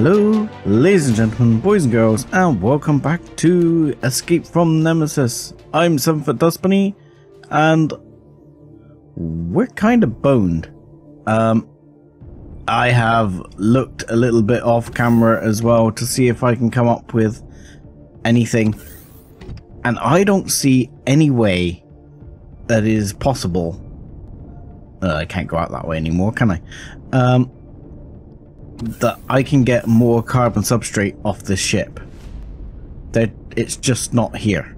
Hello, ladies and gentlemen, boys and girls, and welcome back to Escape from Nemesis. I'm Seven Foot Dust Bunny, and we're kind of boned. Um, I have looked a little bit off camera as well to see if I can come up with anything, and I don't see any way that is possible. Uh, I can't go out that way anymore, can I? Um, that I can get more carbon substrate off this ship. That it's just not here.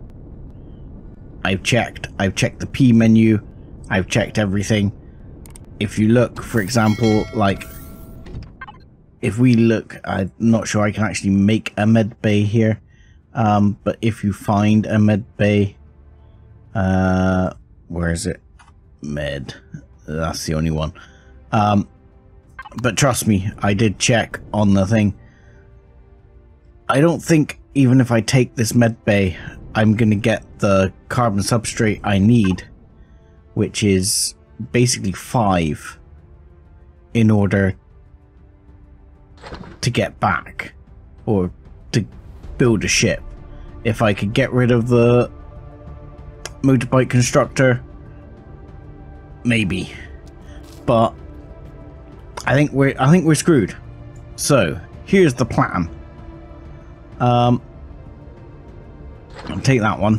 I've checked. I've checked the P menu. I've checked everything. If you look, for example, like if we look, I'm not sure I can actually make a med bay here. Um, but if you find a med bay, uh, where is it? Med. That's the only one. Um, but trust me, I did check on the thing. I don't think even if I take this med bay, I'm going to get the carbon substrate I need, which is basically five in order to get back or to build a ship. If I could get rid of the motorbike constructor, maybe. But I think we're I think we're screwed. So here's the plan. Um, I'll take that one.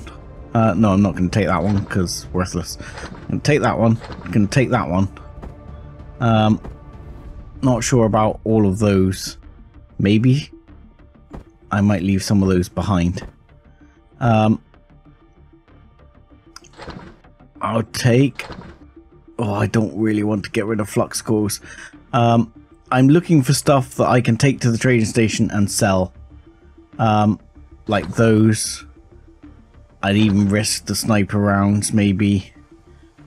Uh, no, I'm not going to take that one because worthless. I'm going to take that one. I'm going to take that one. Um, not sure about all of those. Maybe I might leave some of those behind. Um, I'll take. Oh, I don't really want to get rid of flux cores. Um, I'm looking for stuff that I can take to the trading station and sell. Um, like those. I'd even risk the sniper rounds, maybe.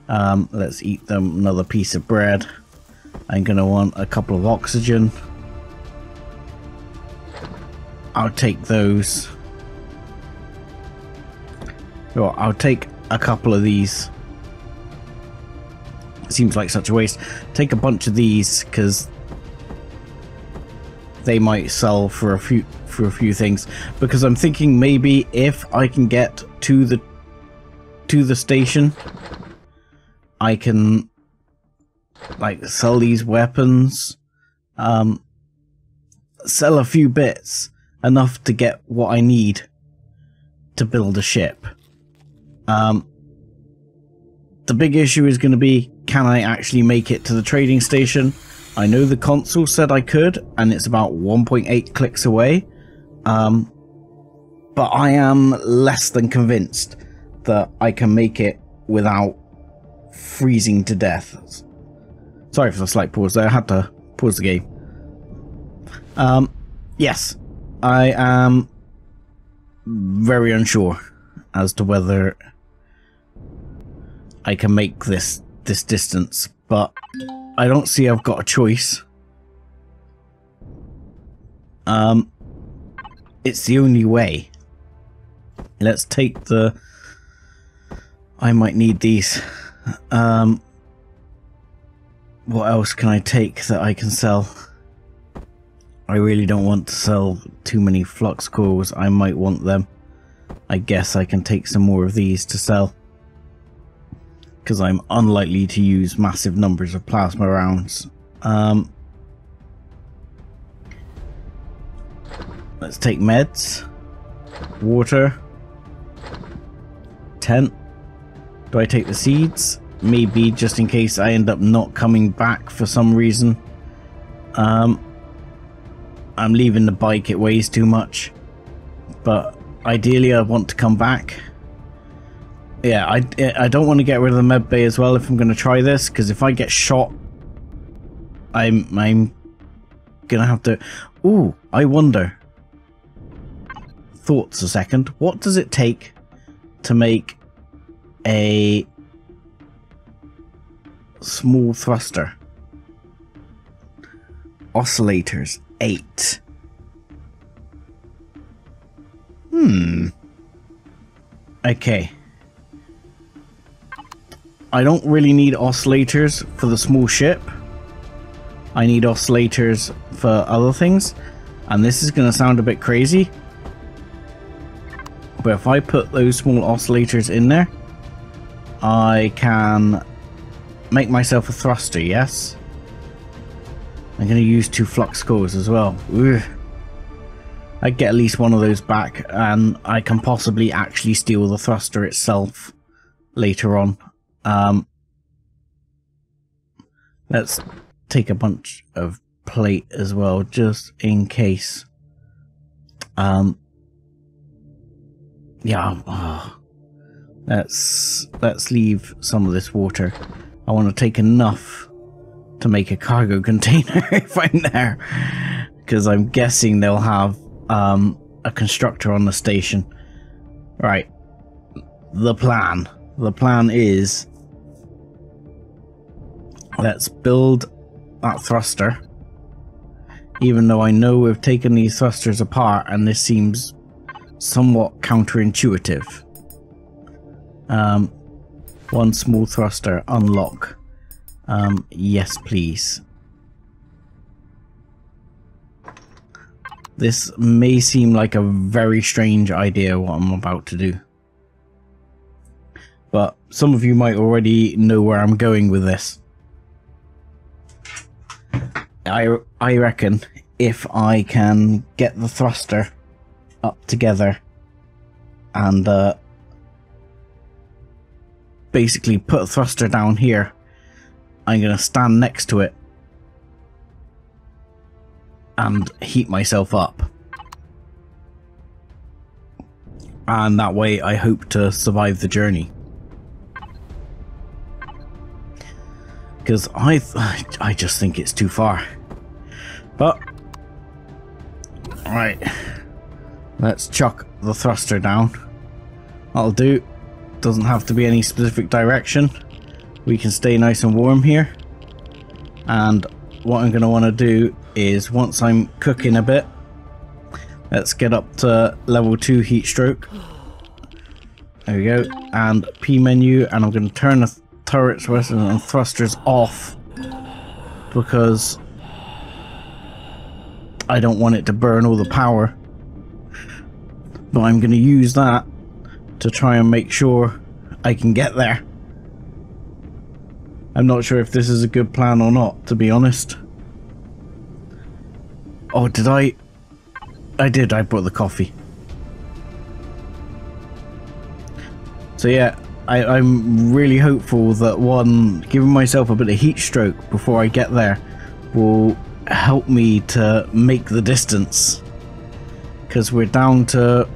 Um, let's eat them another piece of bread. I'm gonna want a couple of oxygen. I'll take those. Well, I'll take a couple of these seems like such a waste. Take a bunch of these because they might sell for a few for a few things. Because I'm thinking maybe if I can get to the to the station, I can like sell these weapons, um, sell a few bits enough to get what I need to build a ship. Um, the big issue is going to be can I actually make it to the trading station? I know the console said I could, and it's about 1.8 clicks away. Um, but I am less than convinced that I can make it without freezing to death. Sorry for the slight pause there, I had to pause the game. Um, yes, I am very unsure as to whether I can make this this distance, but I don't see I've got a choice. Um, it's the only way. Let's take the... I might need these. Um, what else can I take that I can sell? I really don't want to sell too many flux cores. I might want them. I guess I can take some more of these to sell because I'm unlikely to use massive numbers of plasma rounds. Um, let's take meds, water, tent. Do I take the seeds? Maybe just in case I end up not coming back for some reason. Um, I'm leaving the bike, it weighs too much. But ideally I want to come back yeah, I, I don't want to get rid of the med bay as well if I'm going to try this, because if I get shot, I'm, I'm going to have to... Ooh, I wonder. Thoughts a second. What does it take to make a small thruster? Oscillators, 8. Hmm. Okay. I don't really need oscillators for the small ship. I need oscillators for other things. And this is going to sound a bit crazy. But if I put those small oscillators in there, I can make myself a thruster, yes? I'm going to use two flux cores as well. I get at least one of those back, and I can possibly actually steal the thruster itself later on. Um, let's take a bunch of plate as well, just in case. Um, yeah, oh, let's let's leave some of this water. I want to take enough to make a cargo container if I'm there, because I'm guessing they'll have um, a constructor on the station. Right, the plan. The plan is let's build that thruster even though I know we've taken these thrusters apart and this seems somewhat counterintuitive. Um, one small thruster, unlock. Um, yes, please. This may seem like a very strange idea what I'm about to do. But some of you might already know where I'm going with this. I I reckon if I can get the thruster up together and uh, basically put a thruster down here, I'm gonna stand next to it and heat myself up. And that way I hope to survive the journey. Because I, I just think it's too far. But, right, let's chuck the thruster down. That'll do. Doesn't have to be any specific direction. We can stay nice and warm here. And what I'm going to want to do is once I'm cooking a bit, let's get up to level 2 heat stroke. There we go. And P menu, and I'm going to turn the turrets and thrusters off because I don't want it to burn all the power. But I'm going to use that to try and make sure I can get there. I'm not sure if this is a good plan or not, to be honest. Oh, did I? I did, I brought the coffee. So yeah, I, am really hopeful that one, giving myself a bit of heat stroke before I get there, will help me to make the distance. Because we're down to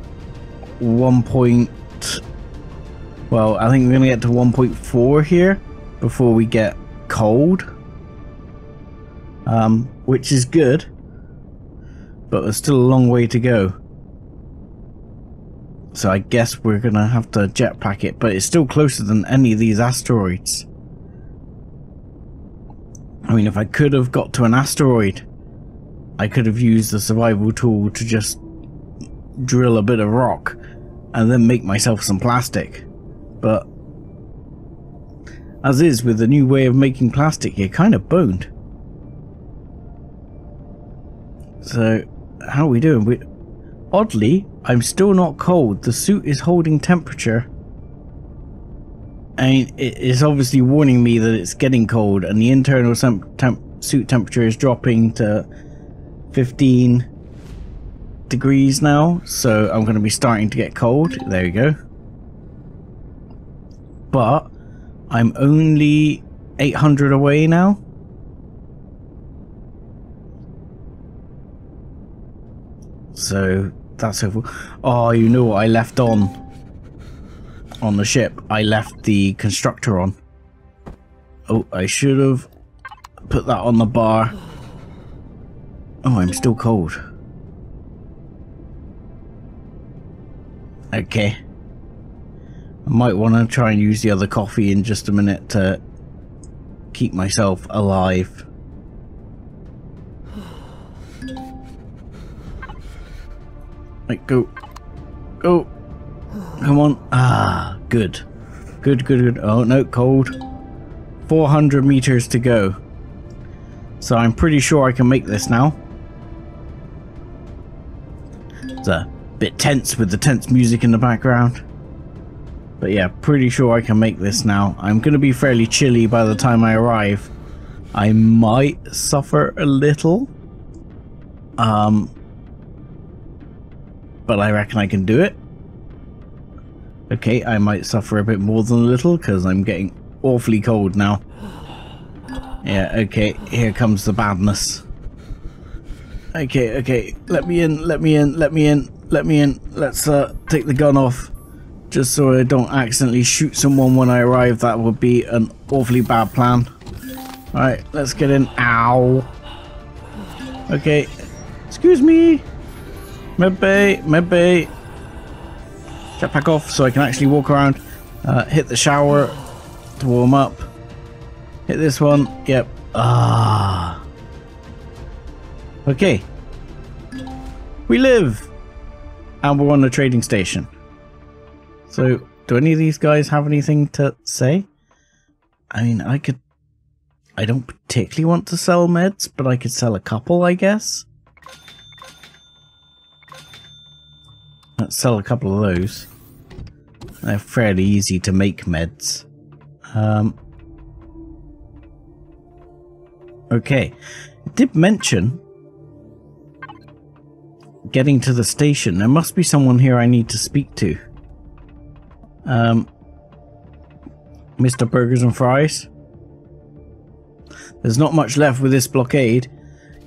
one point. Well, I think we're to get to 1.4 here before we get cold. Um, which is good. But there's still a long way to go. So I guess we're to have to jetpack it, but it's still closer than any of these asteroids. I mean, if I could have got to an asteroid, I could have used the survival tool to just drill a bit of rock and then make myself some plastic. But as is with the new way of making plastic, you're kind of boned. So, how are we doing? We, oddly, I'm still not cold. The suit is holding temperature Mean, it's obviously warning me that it's getting cold, and the internal temp suit temperature is dropping to 15 degrees now, so I'm going to be starting to get cold. There we go. But I'm only 800 away now. So that's over. Oh, you know what I left on? On the ship, I left the constructor on. Oh, I should have put that on the bar. Oh, I'm still cold. Okay. I might want to try and use the other coffee in just a minute to keep myself alive. Right, go. Go. Come on. Ah, good. Good, good, good. Oh, no, cold. 400 meters to go. So I'm pretty sure I can make this now. It's a bit tense with the tense music in the background. But yeah, pretty sure I can make this now. I'm going to be fairly chilly by the time I arrive. I might suffer a little. Um, but I reckon I can do it. Okay, I might suffer a bit more than a little because I'm getting awfully cold now. Yeah, okay, here comes the badness. Okay, okay, let me in, let me in, let me in, let me in. Let's uh, take the gun off. Just so I don't accidentally shoot someone when I arrive, that would be an awfully bad plan. Alright, let's get in. Ow. Okay, excuse me. Medbay, medbay. Jetpack off so I can actually walk around. Uh, hit the shower to warm up. Hit this one. Yep. Ah. Okay. We live. And we're on a trading station. So, do any of these guys have anything to say? I mean, I could... I don't particularly want to sell meds, but I could sell a couple, I guess. Let's sell a couple of those. They're fairly easy to make meds. Um, okay. It did mention getting to the station. There must be someone here I need to speak to. Um, Mr. Burgers and Fries? There's not much left with this blockade.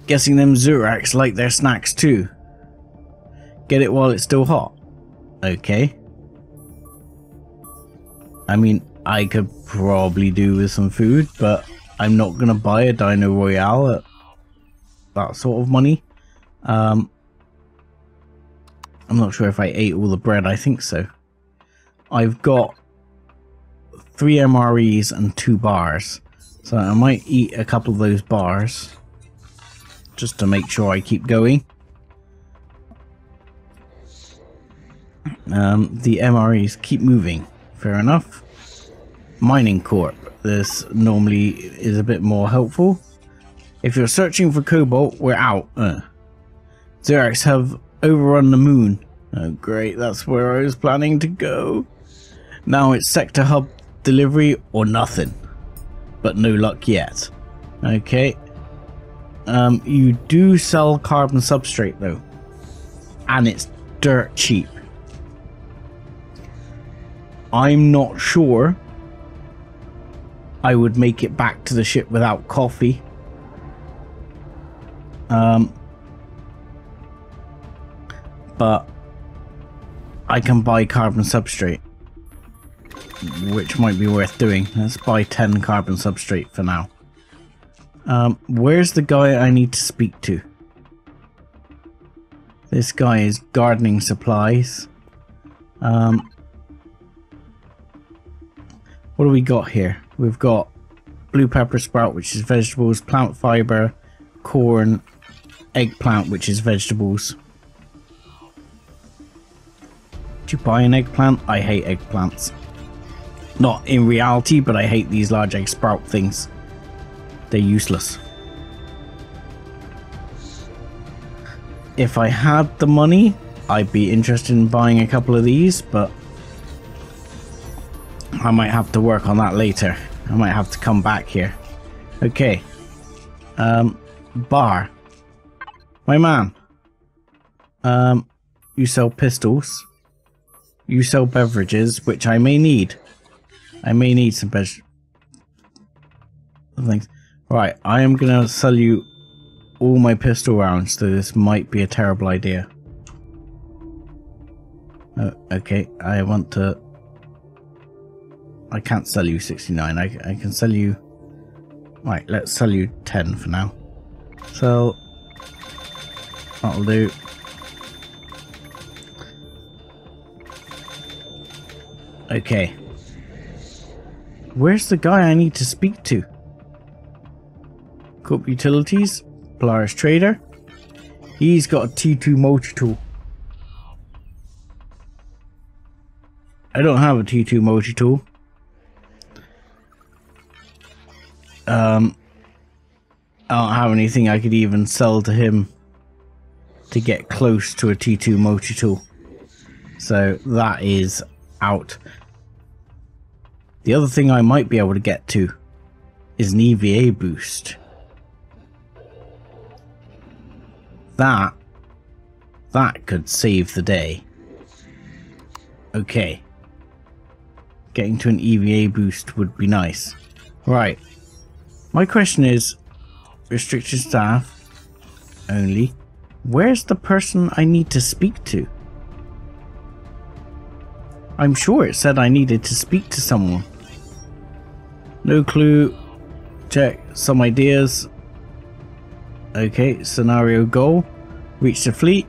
Guessing them Zirax like their snacks too. Get it while it's still hot. Okay. I mean, I could probably do with some food, but I'm not going to buy a Dino Royale at that sort of money. Um, I'm not sure if I ate all the bread. I think so. I've got three MREs and two bars. So I might eat a couple of those bars just to make sure I keep going. Um, the MREs keep moving. Fair enough. Mining Corp. This normally is a bit more helpful. If you're searching for cobalt, we're out. Uh. Zirax have overrun the moon. Oh great, that's where I was planning to go. Now it's sector hub delivery or nothing. But no luck yet. Okay. Um, you do sell carbon substrate though. And it's dirt cheap. I'm not sure I would make it back to the ship without coffee. Um, but I can buy carbon substrate, which might be worth doing. Let's buy 10 carbon substrate for now. Um, where's the guy I need to speak to? This guy is gardening supplies. Um, what do we got here? We've got blue pepper sprout, which is vegetables, plant fiber, corn, eggplant, which is vegetables. Do you buy an eggplant? I hate eggplants. Not in reality, but I hate these large egg sprout things. They're useless. If I had the money, I'd be interested in buying a couple of these, but I might have to work on that later. I might have to come back here. Okay. Um, bar. My man. Um, you sell pistols. You sell beverages, which I may need. I may need some things. Right, I am gonna sell you all my pistol rounds, so this might be a terrible idea. Uh, okay, I want to I can't sell you 69. I, I can sell you... Right, let's sell you 10 for now. So... That'll do. Okay. Where's the guy I need to speak to? Coop Utilities, Polaris Trader. He's got a T2 multi-tool. I don't have a T2 multi-tool. Um, I don't have anything I could even sell to him to get close to a T2 multi-tool. So that is out. The other thing I might be able to get to is an EVA boost. That, that could save the day. Okay. Getting to an EVA boost would be nice. Right. My question is, restricted staff only. Where's the person I need to speak to? I'm sure it said I needed to speak to someone. No clue. Check some ideas. Okay, scenario goal. Reach the fleet.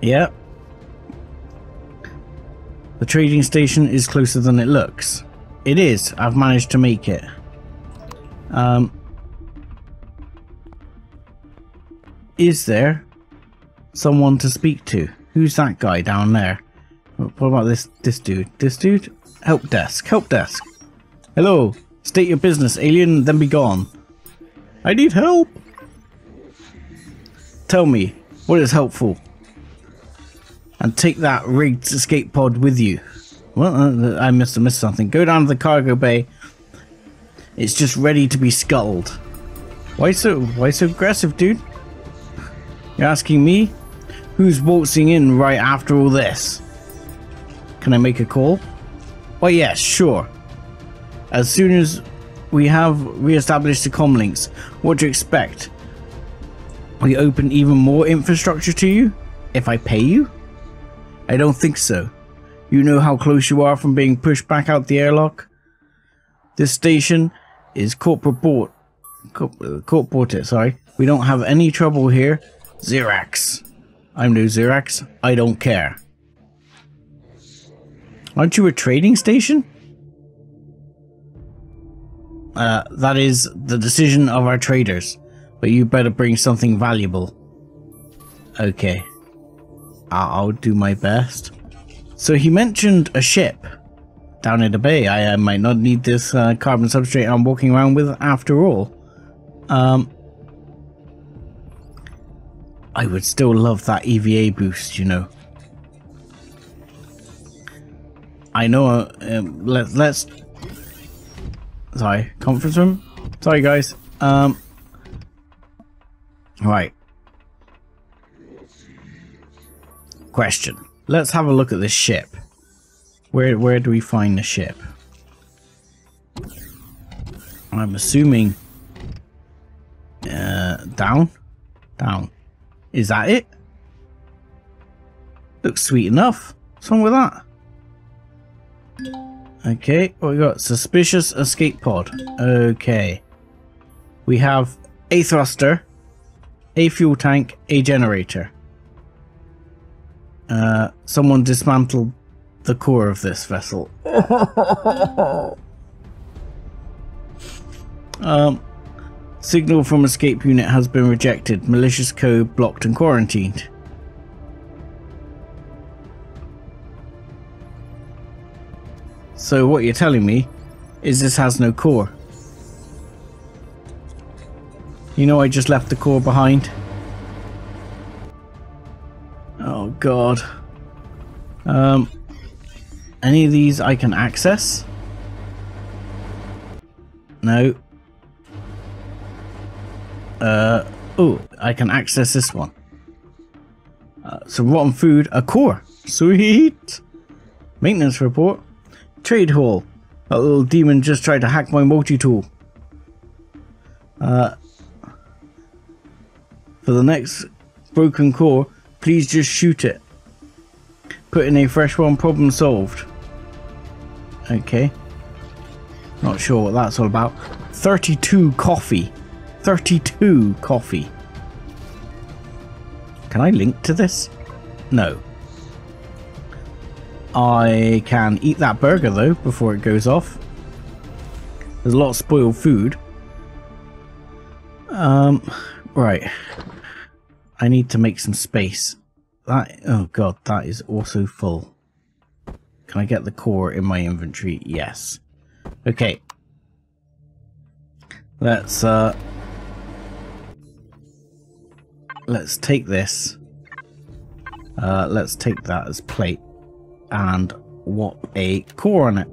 Yep. The trading station is closer than it looks. It is. I've managed to make it. Um, is there someone to speak to? Who's that guy down there? What about this this dude? This dude? Help desk. Help desk. Hello. State your business, alien, then be gone. I need help. Tell me, what is helpful? And take that rigged escape pod with you. Well, uh, I must have missed something. Go down to the cargo bay. It's just ready to be scuttled. Why so why so aggressive, dude? You're asking me? Who's waltzing in right after all this? Can I make a call? Well, yes, sure. As soon as we have re-established the comlinks, what do you expect? We open even more infrastructure to you? If I pay you? I don't think so. You know how close you are from being pushed back out the airlock? This station is corporate port. Corp, uh, sorry. We don't have any trouble here. Zirax. I'm no Zirax. I don't care. Aren't you a trading station? Uh, that is the decision of our traders. But you better bring something valuable. Okay. I'll do my best. So he mentioned a ship down in the bay. I, I might not need this uh, carbon substrate I'm walking around with after all. Um, I would still love that EVA boost, you know. I know. Uh, um, let, let's. Sorry, conference room. Sorry, guys. Um. Right. Question. Let's have a look at this ship. Where where do we find the ship? I'm assuming. Uh, down, down. Is that it? Looks sweet enough. What's wrong with that? Okay, what we got? Suspicious escape pod. Okay. We have a thruster, a fuel tank, a generator. Uh, someone dismantled the core of this vessel. um, signal from escape unit has been rejected. Malicious code blocked and quarantined. So what you're telling me is this has no core. You know I just left the core behind. Oh god. Um, any of these I can access? No. Uh, oh, I can access this one. Uh, some rotten food, a core. Sweet. Maintenance report. Trade hall. That little demon just tried to hack my multi-tool. Uh, for the next broken core, please just shoot it. Put in a fresh one, problem solved. Okay. Not sure what that's all about. 32 coffee. 32 coffee. Can I link to this? No. I can eat that burger though before it goes off. There's a lot of spoiled food. Um, right. I need to make some space. That, oh god, that is also full. Can I get the core in my inventory? Yes. Okay. Let's, uh... let's take this. Uh, let's take that as plate and whop a core on it.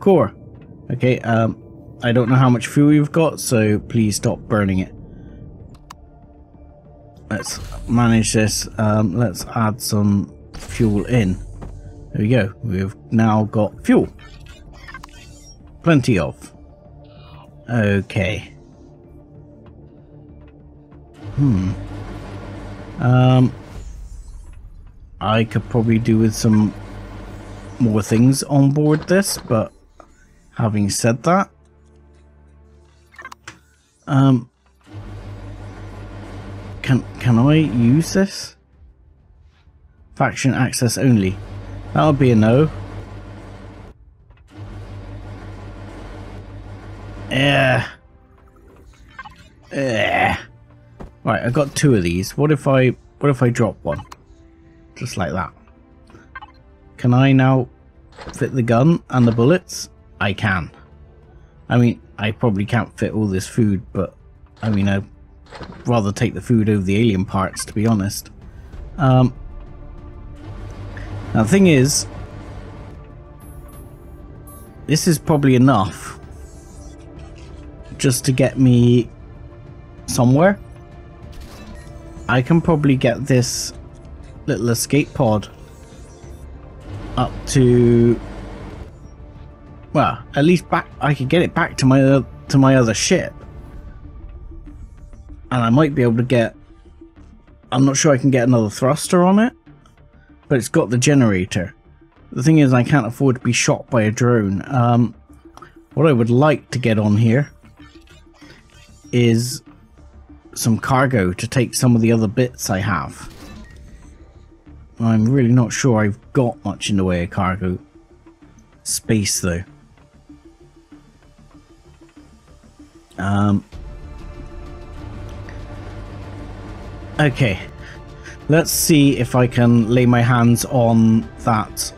Core. Okay, um, I don't know how much fuel you've got, so please stop burning it. Let's manage this. Um, let's add some fuel in. There we go. We've now got fuel. Plenty of. Okay. Hmm. Um, I could probably do with some more things on board this, but having said that, um, can can I use this? Faction access only. That would be a no. Yeah. Yeah. Right, I got two of these. What if I what if I drop one? Just like that. Can I now fit the gun and the bullets? I can. I mean, I probably can't fit all this food, but I mean, I'd rather take the food over the alien parts, to be honest. Um, now, the thing is, this is probably enough just to get me somewhere. I can probably get this little escape pod up to well, at least back I could get it back to my to my other ship. And I might be able to get I'm not sure I can get another thruster on it, but it's got the generator. The thing is I can't afford to be shot by a drone. Um, what I would like to get on here is some cargo to take some of the other bits I have. I'm really not sure I've got much in the way of cargo space though. Um, okay, let's see if I can lay my hands on that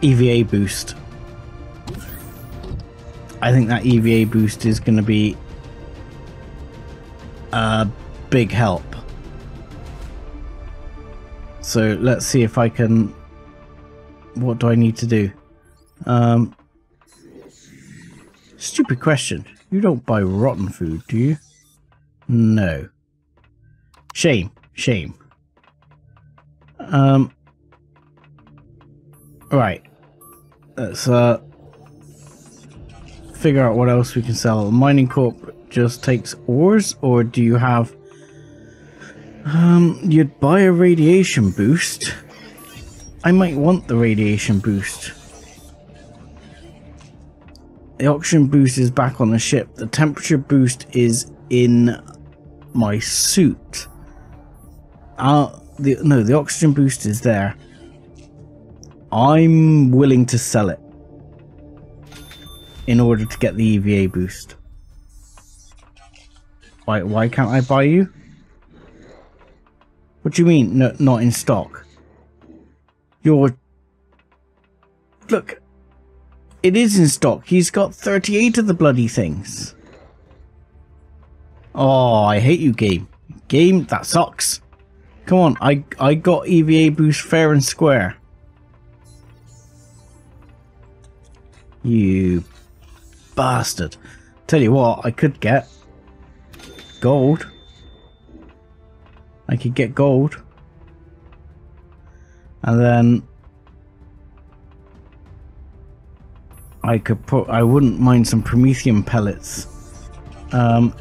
EVA boost. I think that EVA boost is going to be a big help. So let's see if I can... What do I need to do? Um, stupid question. You don't buy rotten food, do you? No. Shame. Shame. Um. Right. Let's uh figure out what else we can sell. Mining Corp just takes ores, or do you have um, you'd buy a radiation boost. I might want the radiation boost. The oxygen boost is back on the ship. The temperature boost is in my suit. Uh, the, no, the oxygen boost is there. I'm willing to sell it in order to get the EVA boost. Why, why can't I buy you? What do you mean, no, not in stock? You're... Look, it is in stock. He's got 38 of the bloody things. Oh, I hate you, game. Game, that sucks. Come on, I, I got EVA boost fair and square. You bastard. Tell you what, I could get gold. I could get gold. And then I could put I wouldn't mind some promethium pellets. Um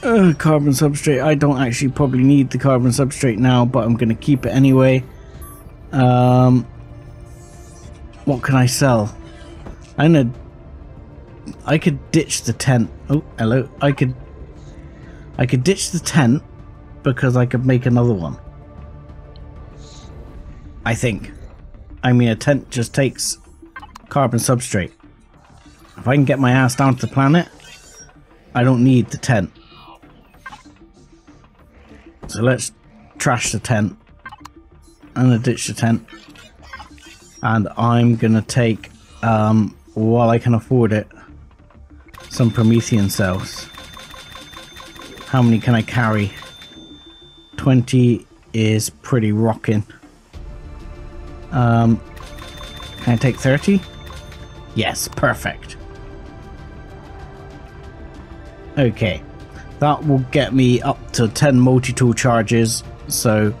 carbon substrate. I don't actually probably need the carbon substrate now, but I'm gonna keep it anyway. Um what can I sell? I'm gonna I could ditch the tent. Oh, hello. I could I could ditch the tent because I could make another one. I think. I mean, a tent just takes carbon substrate. If I can get my ass down to the planet, I don't need the tent. So let's trash the tent. I'm gonna ditch the tent. And I'm gonna take, um, while I can afford it, some Promethium cells. How many can I carry? 20 is pretty rocking. Um, can I take 30? Yes, perfect. Okay, that will get me up to 10 multi-tool charges, so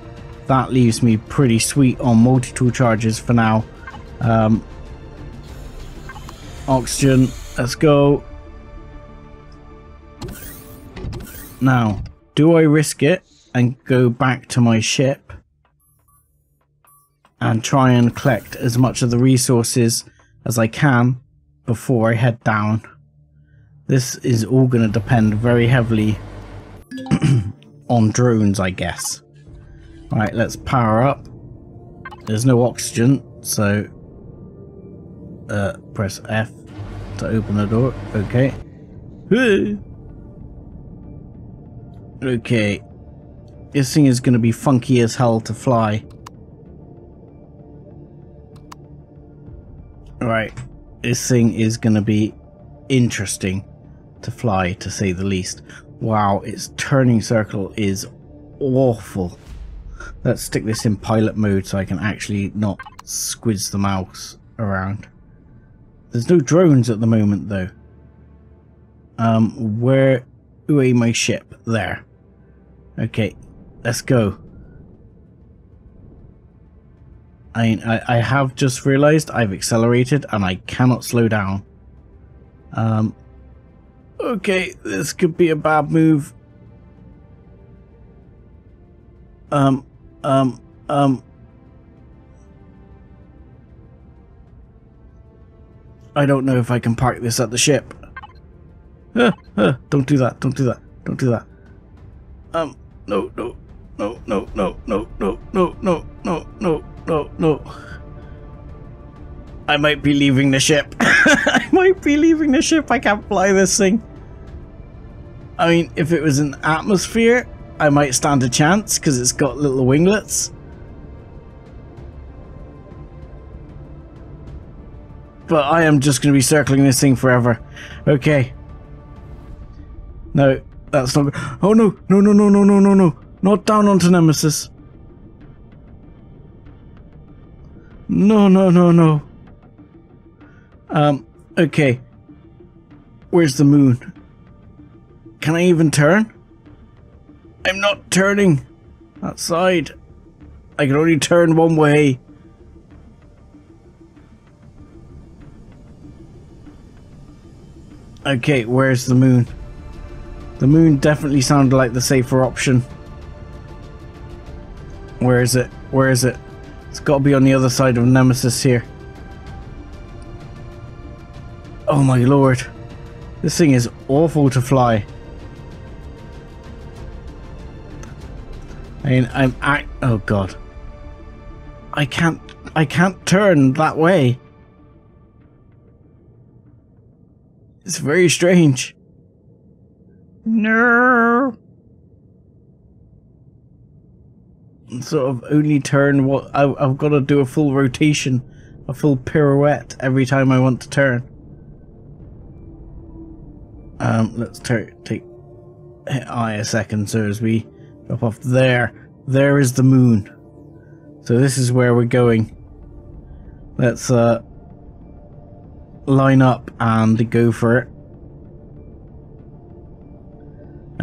that leaves me pretty sweet on multi-tool charges for now. Um, oxygen, let's go. Now, do I risk it and go back to my ship and try and collect as much of the resources as I can before I head down? This is all going to depend very heavily on drones, I guess. Right, let's power up. There's no oxygen, so uh, press F to open the door. Okay. Okay. This thing is going to be funky as hell to fly. Right. This thing is going to be interesting to fly, to say the least. Wow, its turning circle is awful. Let's stick this in pilot mode so I can actually not squiz the mouse around. There's no drones at the moment though. Um, where away my ship? There. Okay, let's go. I, I, I have just realized I've accelerated and I cannot slow down. Um, okay, this could be a bad move. Um, um, um. I don't know if I can park this at the ship. Uh, uh, don't do that, don't do that, don't do that. Um, no, no, no, no, no, no, no, no, no, no, no, no, no. I might be leaving the ship. I might be leaving the ship. I can't fly this thing. I mean, if it was an atmosphere, I might stand a chance because it's got little winglets. But I am just going to be circling this thing forever. Okay. No, that's not good. Oh no, no, no, no, no, no, no, no. Not down onto Nemesis. No, no, no, no. Um, okay. Where's the moon? Can I even turn? I'm not turning that side. I can only turn one way. Okay, where's the moon? The moon definitely sounded like the safer option. Where is it? Where is it? It's got to be on the other side of Nemesis here. Oh my lord. This thing is awful to fly. I mean, I'm I oh god. I can't I can't turn that way. It's very strange. No. Sort of only turn what I, I've got to do a full rotation, a full pirouette every time I want to turn. Um, let's take hit I a second so as we drop off there. There is the moon. So this is where we're going. Let's uh line up and go for it.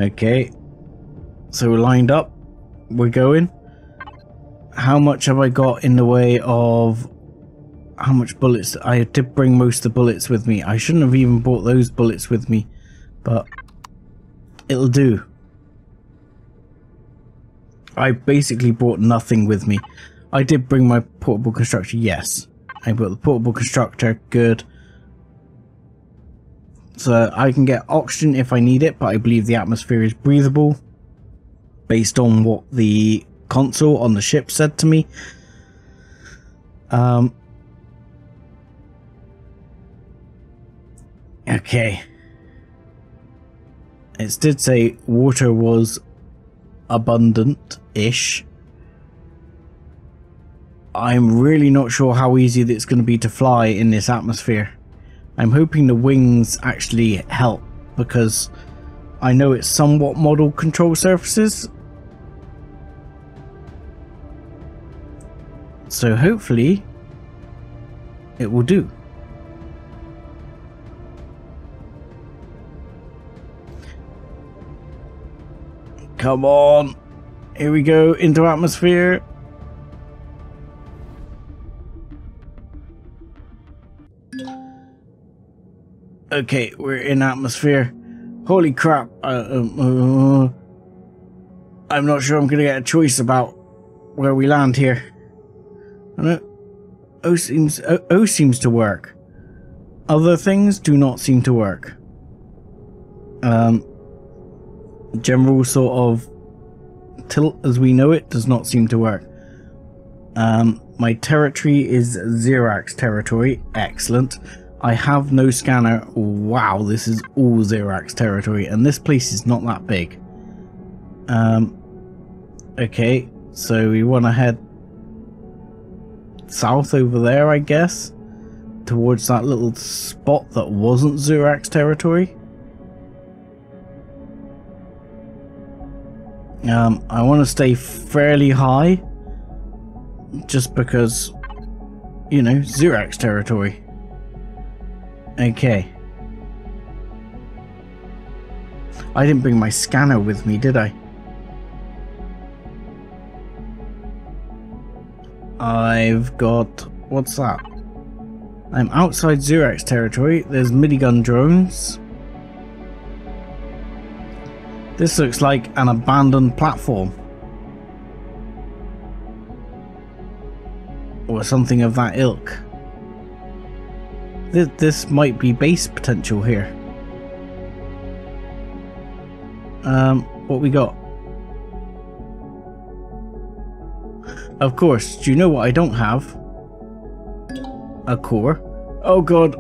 Okay. So we're lined up. We're going. How much have I got in the way of how much bullets? I did bring most of the bullets with me. I shouldn't have even brought those bullets with me, but it'll do. I basically brought nothing with me. I did bring my portable constructor, yes. I brought the portable constructor, good. So I can get oxygen if I need it, but I believe the atmosphere is breathable based on what the console on the ship said to me. Um, okay. It did say water was abundant-ish. I'm really not sure how easy it's going to be to fly in this atmosphere. I'm hoping the wings actually help because I know it's somewhat model control surfaces. So hopefully it will do. Come on. Here we go into atmosphere. Okay, we're in atmosphere. Holy crap. Uh, um, uh, I'm not sure I'm going to get a choice about where we land here. Know O seems o, o seems to work. Other things do not seem to work. Um, general sort of tilt as we know it does not seem to work. Um, my territory is Zirax territory. Excellent. I have no scanner. Wow, this is all Zirax territory, and this place is not that big. Um, okay, so we want to head south over there, I guess, towards that little spot that wasn't Zirax territory. Um, I want to stay fairly high, just because, you know, Zirax territory. Okay. I didn't bring my scanner with me, did I? I've got... What's that? I'm outside Zirax territory. There's minigun drones. This looks like an abandoned platform. Or something of that ilk. Th this might be base potential here. Um, what we got? Of course, do you know what I don't have? A core. Oh god.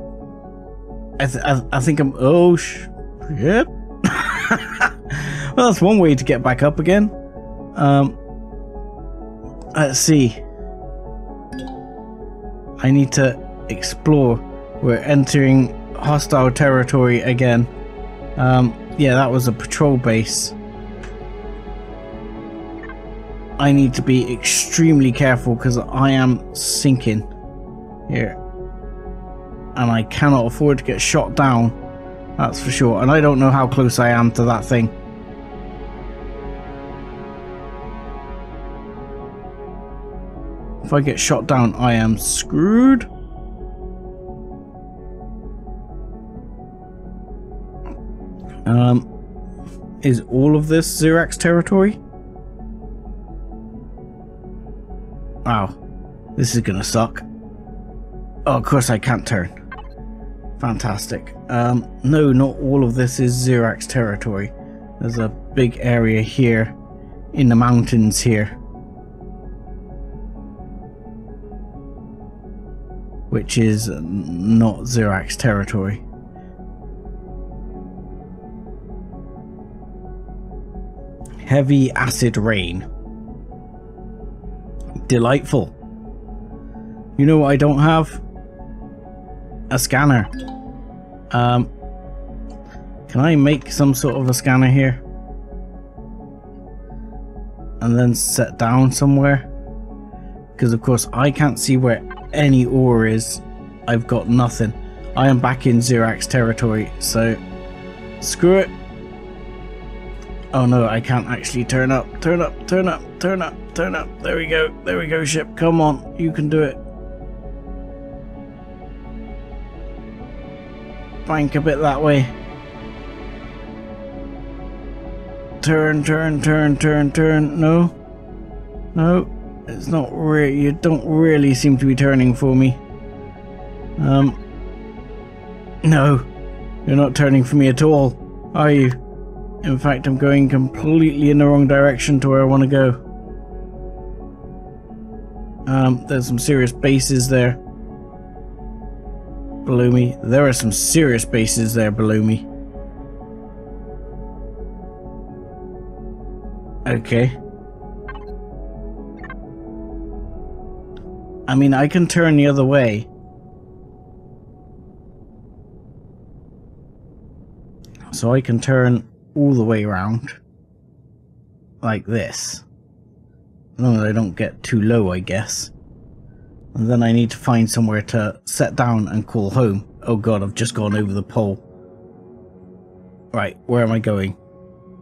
I, th I, I think I'm... Oh, sh... Yep. well, that's one way to get back up again. Um, let's see. I need to explore we're entering hostile territory again. Um, yeah, that was a patrol base. I need to be extremely careful because I am sinking here. And I cannot afford to get shot down. That's for sure. And I don't know how close I am to that thing. If I get shot down, I am screwed. Um, is all of this Zirax territory? Wow, this is gonna suck. Oh, of course I can't turn. Fantastic. Um, no, not all of this is Zirax territory. There's a big area here in the mountains here. Which is not Zirax territory. Heavy acid rain. Delightful. You know what I don't have? A scanner. Um, can I make some sort of a scanner here? And then set down somewhere? Because of course I can't see where any is. I've got nothing. I am back in Zirax territory, so screw it. Oh no, I can't actually turn up. Turn up, turn up, turn up, turn up. There we go. There we go, ship. Come on. You can do it. Bank a bit that way. Turn, turn, turn, turn, turn. No. No. It's not really... You don't really seem to be turning for me. Um. No. You're not turning for me at all, are you? In fact, I'm going completely in the wrong direction to where I want to go. Um, there's some serious bases there. Below me. There are some serious bases there below me. Okay. I mean, I can turn the other way. So I can turn all the way around. Like this. As long as I don't get too low, I guess. And then I need to find somewhere to set down and call home. Oh god, I've just gone over the pole. Right, where am I going?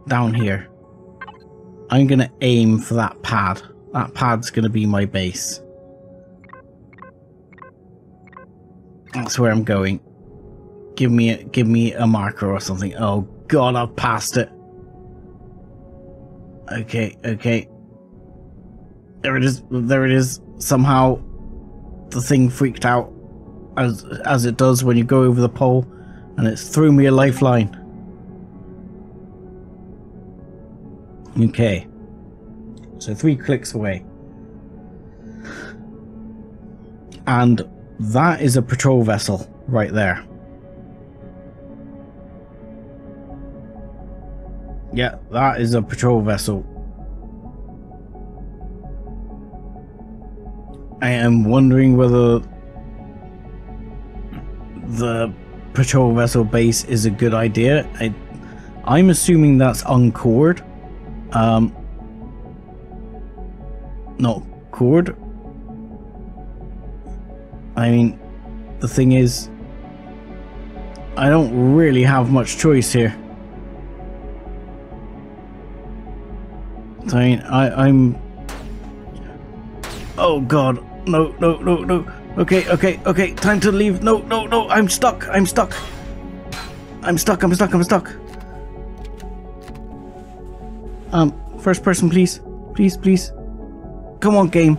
Down here. I'm gonna aim for that pad. That pad's gonna be my base. That's where I'm going. Give me a, give me a marker or something. Oh god, I've passed it. Okay, okay. There it is. There it is. Somehow the thing freaked out as as it does when you go over the pole and it's threw me a lifeline. Okay. So three clicks away. And that is a patrol vessel right there. Yeah, that is a patrol vessel. I am wondering whether the patrol vessel base is a good idea. I, I'm assuming that's uncored. Um, not cored. I mean, the thing is, I don't really have much choice here. I mean, I, I'm. Oh God! No! No! No! No! Okay! Okay! Okay! Time to leave! No! No! No! I'm stuck! I'm stuck! I'm stuck! I'm stuck! I'm stuck! Um, first person, please, please, please. Come on, game.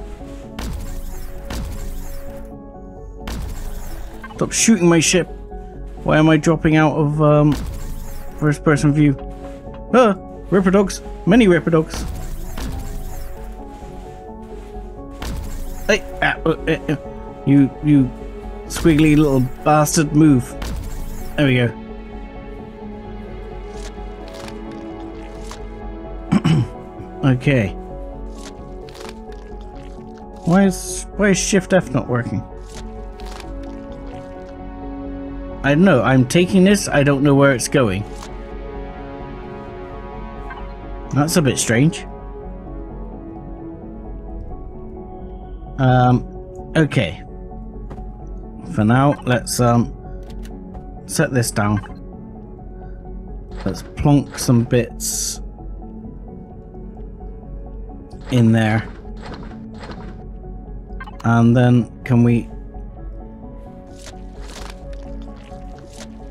Stop shooting my ship. Why am I dropping out of um, first person view? Ah, Ripper dogs. Many Ripper dogs. Hey, ah, uh, uh, uh, you, you squiggly little bastard, move. There we go. okay. Why is why is Shift F not working? I don't know. I'm taking this. I don't know where it's going. That's a bit strange. Um, okay. For now, let's um set this down. Let's plonk some bits in there. And then can we...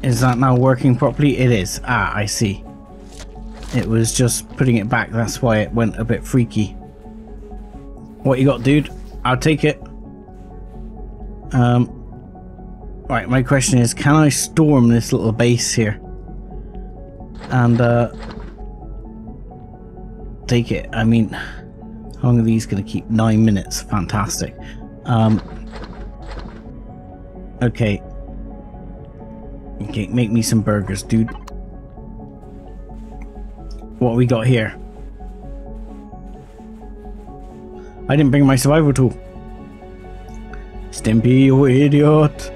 Is that now working properly? It is. Ah, I see. It was just putting it back. That's why it went a bit freaky. What you got, dude? I'll take it. Um, right, my question is, can I storm this little base here? And, uh, take it. I mean, how long are these going to keep? Nine minutes. Fantastic. Um, okay. Okay, make me some burgers, dude. What we got here? I didn't bring my survival tool. Stimpy, you idiot.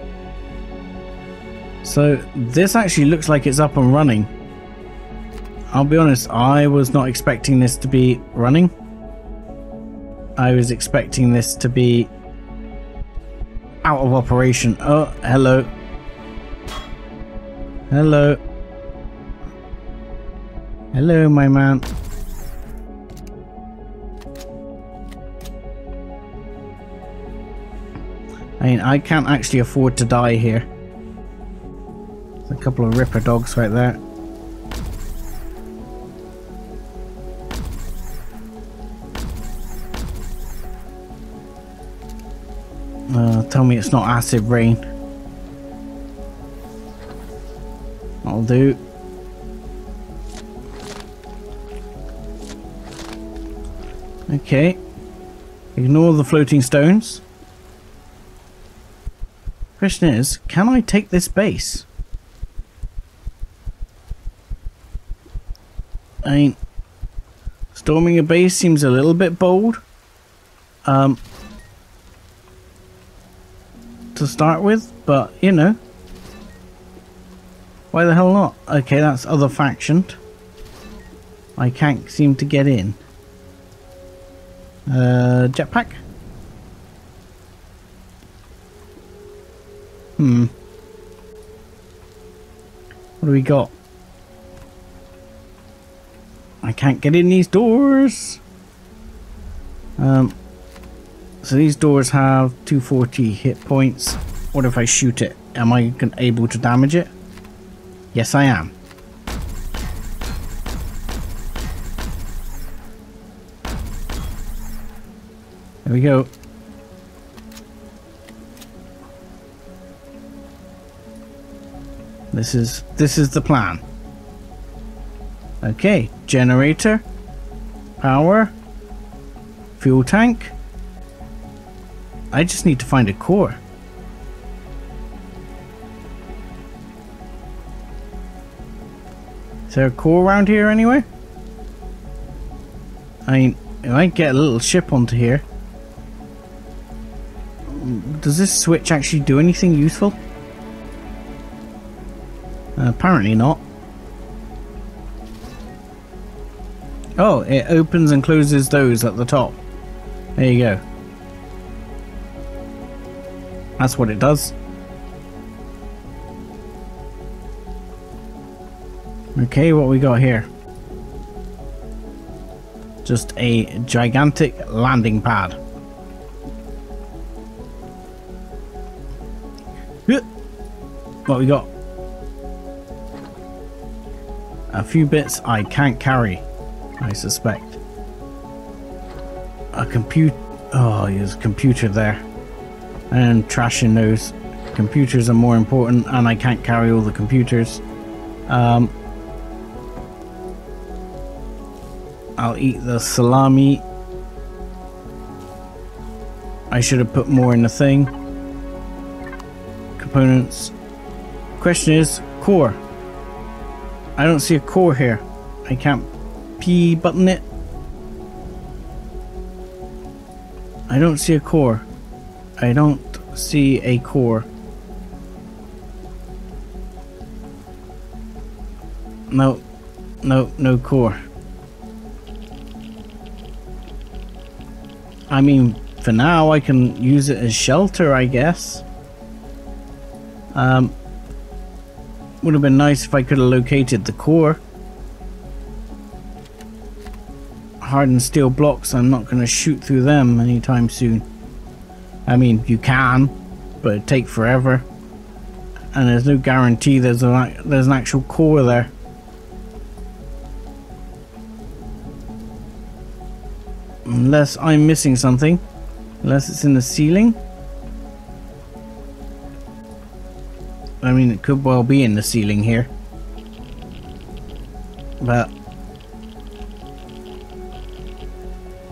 So, this actually looks like it's up and running. I'll be honest, I was not expecting this to be running. I was expecting this to be out of operation. Oh, hello. Hello. Hello, my man. I mean, I can't actually afford to die here. There's a couple of ripper dogs right there. Uh, tell me it's not acid rain. I'll do. Okay. Ignore the floating stones. Question is, can I take this base? I mean, storming a base seems a little bit bold. Um, to start with, but you know. Why the hell not? Okay, that's other faction. I can't seem to get in. Uh, jetpack? Hmm. What do we got? I can't get in these doors. Um, so these doors have 240 hit points. What if I shoot it? Am I able to damage it? Yes, I am. There we go. This is this is the plan. Okay, generator, power, fuel tank. I just need to find a core. Is there a core around here anywhere? I mean, I get a little ship onto here, does this switch actually do anything useful? Uh, apparently not. Oh, it opens and closes those at the top. There you go. That's what it does. Okay, what we got here? Just a gigantic landing pad. What we got? A few bits I can't carry, I suspect. A compute. Oh, there's a computer there. And trashing those. Computers are more important, and I can't carry all the computers. Um, I'll eat the salami. I should have put more in the thing. Components. Question is, core. I don't see a core here. I can't P button it. I don't see a core. I don't see a core. No, no, no core. I mean, for now, I can use it as shelter, I guess. Um, would have been nice if I could have located the core. Hardened steel blocks, I'm not going to shoot through them anytime soon. I mean, you can, but it'd take forever. And there's no guarantee there's, there's an actual core there. Unless I'm missing something. Unless it's in the ceiling. I mean, it could well be in the ceiling here. But...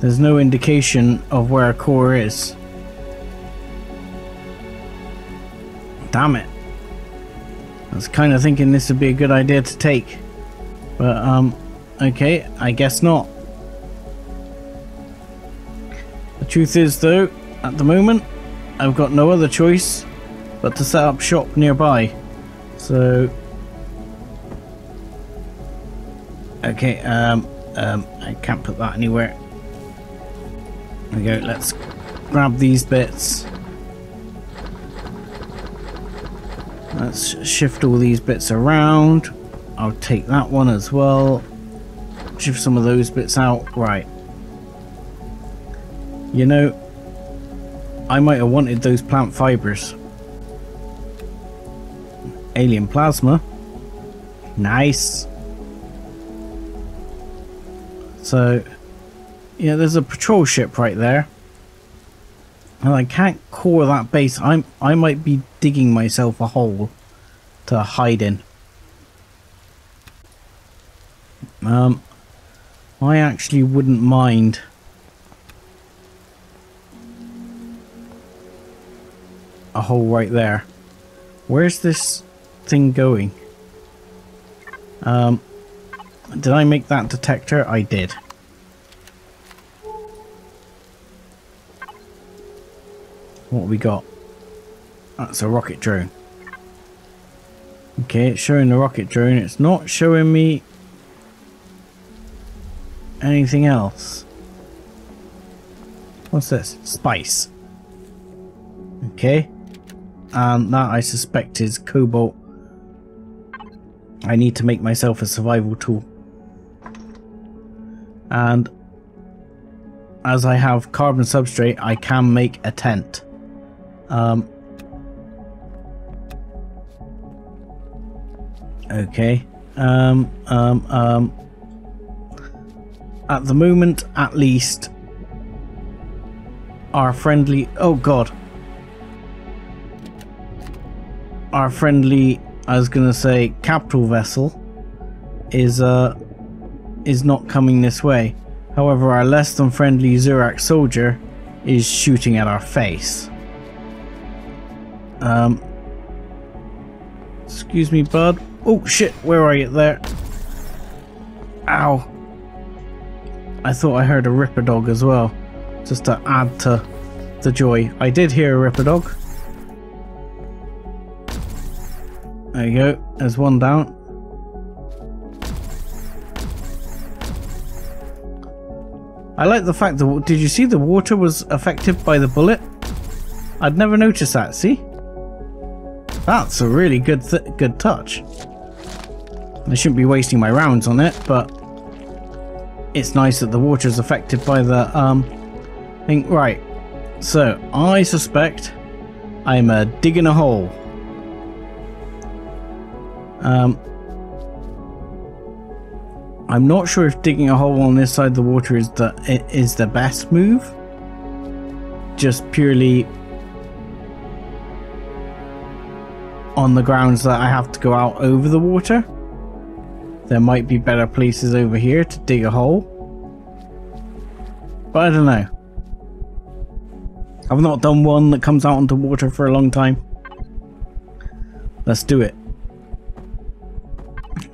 There's no indication of where a core is. Damn it. I was kind of thinking this would be a good idea to take. But, um, okay, I guess not. Truth is though, at the moment, I've got no other choice but to set up shop nearby. So... Okay, um, um, I can't put that anywhere. There we go, let's grab these bits. Let's shift all these bits around. I'll take that one as well. Shift some of those bits out. Right. You know, I might have wanted those plant fibers. Alien plasma. Nice. So, yeah, there's a patrol ship right there. And I can't core that base. I'm I might be digging myself a hole to hide in. Um, I actually wouldn't mind a hole right there. Where's this thing going? Um, did I make that detector? I did. What we got? That's a rocket drone. Okay, it's showing the rocket drone. It's not showing me anything else? What's this? Spice. Okay. And that I suspect is cobalt. I need to make myself a survival tool. And as I have carbon substrate, I can make a tent. Um, okay. Um, um, um, at the moment, at least, our friendly... Oh, God. Our friendly, I was to say, capital vessel is, uh, is not coming this way. However, our less than friendly Zirax soldier is shooting at our face. Um, excuse me, bud. Oh, shit, where are you there? Ow. I thought I heard a Ripper dog as well, just to add to the joy. I did hear a Ripper dog. There you go, there's one down. I like the fact that, did you see the water was affected by the bullet? I'd never noticed that, see? That's a really good good touch. I shouldn't be wasting my rounds on it, but it's nice that the water is affected by the um thing. Right, so I suspect I'm uh, digging a hole. Um, I'm not sure if digging a hole on this side of the water is the is the best move. Just purely on the grounds that I have to go out over the water. There might be better places over here to dig a hole. But I don't know. I've not done one that comes out onto water for a long time. Let's do it.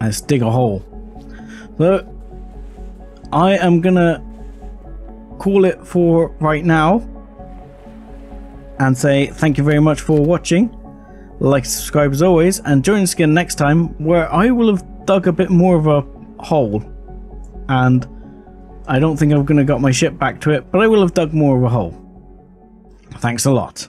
Let's dig a hole. So, I am gonna call it for right now and say thank you very much for watching. Like, subscribe as always, and join us again next time where I will have dug a bit more of a hole. And I don't think I'm to got my ship back to it, but I will have dug more of a hole. Thanks a lot.